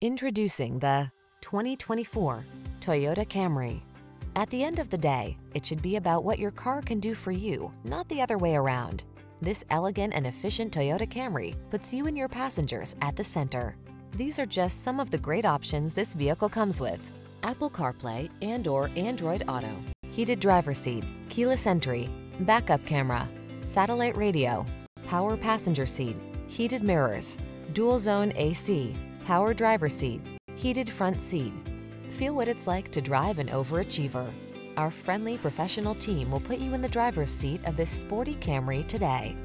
Introducing the 2024 Toyota Camry. At the end of the day, it should be about what your car can do for you, not the other way around. This elegant and efficient Toyota Camry puts you and your passengers at the center. These are just some of the great options this vehicle comes with. Apple CarPlay and or Android Auto, heated driver seat, keyless entry, backup camera, satellite radio, power passenger seat, heated mirrors, dual zone AC, power driver seat, heated front seat. Feel what it's like to drive an overachiever. Our friendly professional team will put you in the driver's seat of this sporty Camry today.